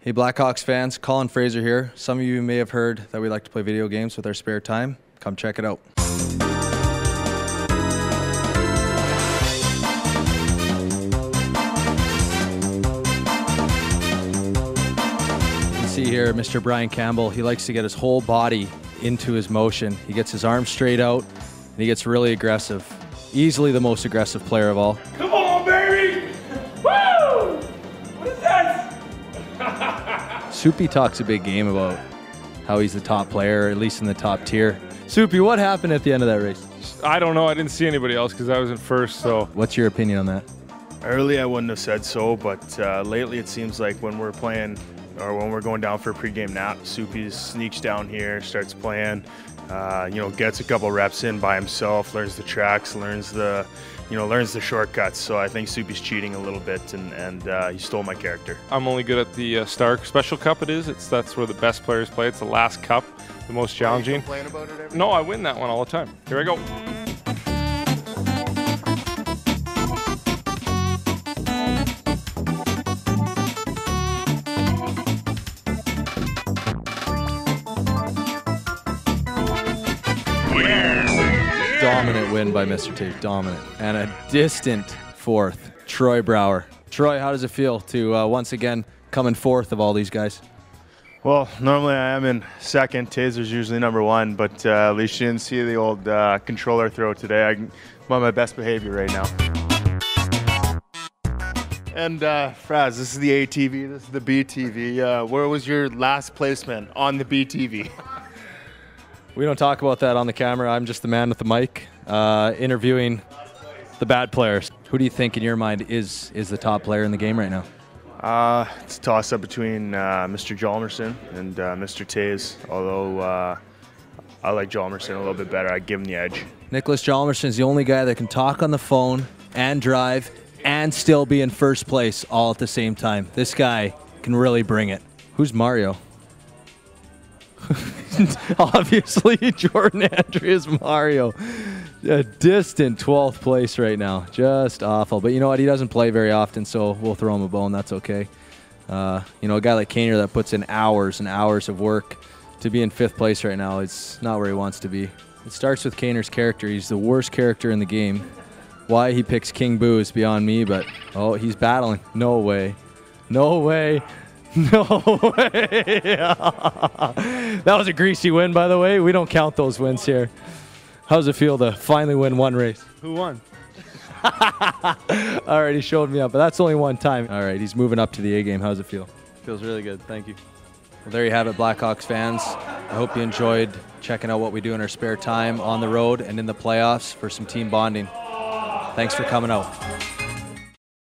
Hey, Blackhawks fans, Colin Fraser here. Some of you may have heard that we like to play video games with our spare time. Come check it out. You can see here Mr. Brian Campbell. He likes to get his whole body into his motion. He gets his arms straight out and he gets really aggressive. Easily the most aggressive player of all. Soupy talks a big game about how he's the top player, at least in the top tier. Soupy, what happened at the end of that race? I don't know. I didn't see anybody else because I was in first. So What's your opinion on that? Early, I wouldn't have said so, but uh, lately it seems like when we're playing or when we're going down for a pregame nap, Soupy sneaks down here, starts playing, uh, you know, gets a couple reps in by himself, learns the tracks, learns the, you know, learns the shortcuts. So I think Soupy's cheating a little bit, and and uh, he stole my character. I'm only good at the uh, Star Special Cup. It is. It's that's where the best players play. It's the last cup, the most challenging. about it every No, I win that one all the time. Here I go. Dominant win by Mr. Tate. Dominant. And a distant fourth. Troy Brouwer. Troy, how does it feel to uh, once again come in fourth of all these guys? Well, normally I am in second. Taser's usually number one, but uh, at least you didn't see the old uh, controller throw today. I'm on my best behavior right now. And uh, Fraz, this is the ATV, this is the BTV. Uh, where was your last placement on the BTV? We don't talk about that on the camera. I'm just the man with the mic, uh, interviewing the bad players. Who do you think, in your mind, is is the top player in the game right now? Uh, it's a toss up between uh, Mr. Hjalmarsson and uh, Mr. Taze, although uh, I like Hjalmarsson a little bit better. I give him the edge. Nicholas Hjalmarsson is the only guy that can talk on the phone and drive and still be in first place all at the same time. This guy can really bring it. Who's Mario? Obviously, Jordan Andreas Mario. A distant 12th place right now. Just awful. But you know what? He doesn't play very often, so we'll throw him a bone. That's okay. Uh, you know, a guy like Kaner that puts in hours and hours of work to be in fifth place right now, it's not where he wants to be. It starts with Kaner's character. He's the worst character in the game. Why he picks King Boo is beyond me, but oh, he's battling. No way. No way. No way. that was a greasy win, by the way. We don't count those wins here. How's it feel to finally win one race? Who won? All right, he showed me up, but that's only one time. All right, he's moving up to the A game. How's it feel? Feels really good. Thank you. Well, there you have it, Blackhawks fans. I hope you enjoyed checking out what we do in our spare time on the road and in the playoffs for some team bonding. Thanks for coming out.